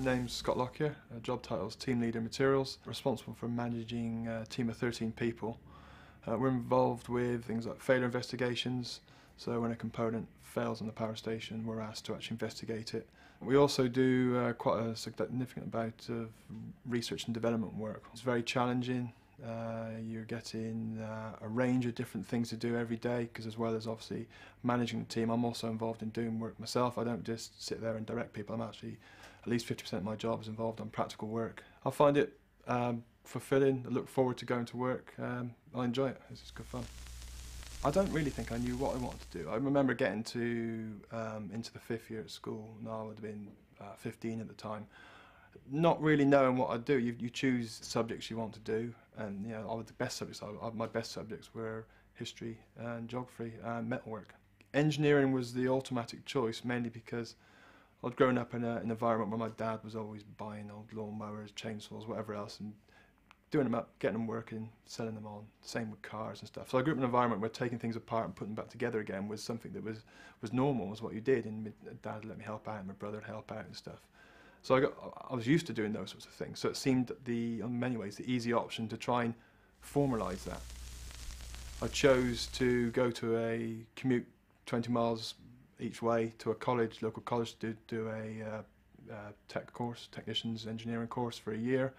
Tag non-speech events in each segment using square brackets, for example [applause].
Name's Scott Lockyer. Uh, job title's Team Leader Materials. Responsible for managing a team of 13 people. Uh, we're involved with things like failure investigations. So when a component fails on the power station, we're asked to actually investigate it. We also do uh, quite a significant amount of research and development work. It's very challenging. Uh, you're getting uh, a range of different things to do every day because as well as obviously managing the team, I'm also involved in doing work myself. I don't just sit there and direct people. I'm actually, at least 50% of my job is involved on practical work. I find it um, fulfilling. I look forward to going to work. Um, I enjoy it. It's just good fun. I don't really think I knew what I wanted to do. I remember getting to um, into the fifth year at school. Now I would have been uh, 15 at the time not really knowing what I'd do. You, you choose subjects you want to do, and you know, all the best subjects. I, my best subjects were history and geography and metalwork. Engineering was the automatic choice, mainly because I'd grown up in a, an environment where my dad was always buying old lawnmowers, chainsaws, whatever else, and doing them up, getting them working, selling them on. Same with cars and stuff. So I grew up in an environment where taking things apart and putting them back together again was something that was was normal, was what you did. And my dad let me help out, and my brother would help out and stuff. So I, got, I was used to doing those sorts of things. So it seemed the, in many ways, the easy option to try and formalise that. I chose to go to a commute 20 miles each way to a college, local college, to do a uh, uh, tech course, technicians engineering course for a year,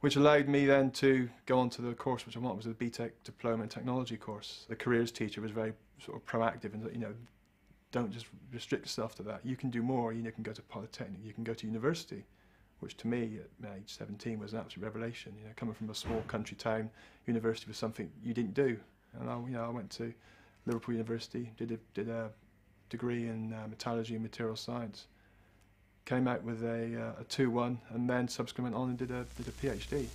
which allowed me then to go on to the course which I wanted, was the BTEC Diploma in Technology course. The careers teacher was very sort of proactive and you know don't just restrict yourself to that. You can do more. You can go to polytechnic. You can go to university, which to me at age 17 was an absolute revelation. You know, coming from a small country town, university was something you didn't do. And I, you know, I went to Liverpool University, did a, did a degree in uh, metallurgy and material science. Came out with a, uh, a 2-1 and then subsequently went on and did a, did a PhD.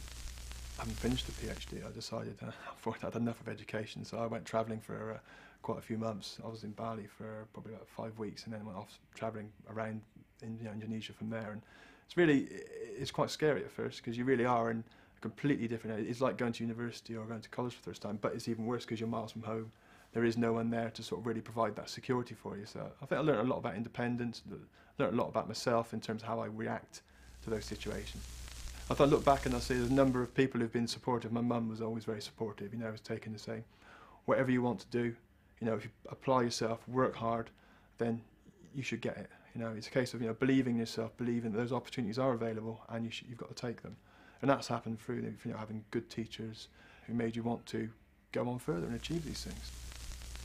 I haven't finished the PhD. I decided uh, [laughs] I'd had enough of education, so I went travelling for uh, quite a few months. I was in Bali for probably about five weeks, and then went off travelling around in you know, Indonesia from there. And it's really it's quite scary at first because you really are in a completely different. It's like going to university or going to college for the first time, but it's even worse because you're miles from home. There is no one there to sort of really provide that security for you. So I think I learned a lot about independence. Learned a lot about myself in terms of how I react to those situations. If I look back and I see there's a number of people who've been supportive. My mum was always very supportive. You know, I was taking to say, whatever you want to do, you know, if you apply yourself, work hard, then you should get it. You know, it's a case of you know believing in yourself, believing that those opportunities are available, and you you've got to take them. And that's happened through you know, having good teachers who made you want to go on further and achieve these things.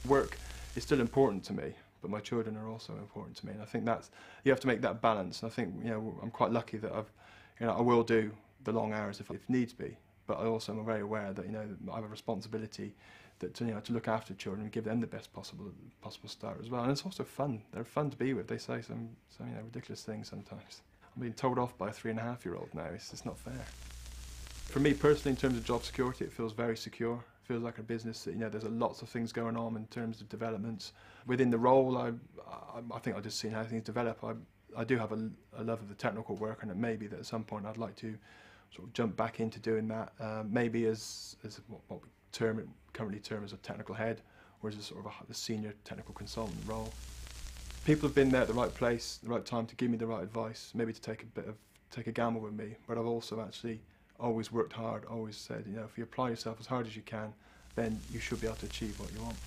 Work is still important to me, but my children are also important to me, and I think that's you have to make that balance. And I think you know I'm quite lucky that I've you know, I will do the long hours if, if needs be, but I also am very aware that you know I have a responsibility that to, you know to look after children and give them the best possible possible start as well. And it's also fun. They're fun to be with. They say some some you know ridiculous things sometimes. I'm being told off by a three and a half year old now. It's it's not fair. For me personally, in terms of job security, it feels very secure. It feels like a business that you know there's lots of things going on in terms of developments within the role. I I, I think I've just seen how things develop. I I do have a, a, love of the technical work, and it may be that at some point I'd like to sort of jump back into doing that. Uh, maybe as as what, what we term currently term as a technical head, or as a sort of a, a senior technical consultant role. People have been there at the right place, the right time to give me the right advice, maybe to take a bit of take a gamble with me. But I've also actually always worked hard, always said, you know, if you apply yourself as hard as you can, then you should be able to achieve what you want.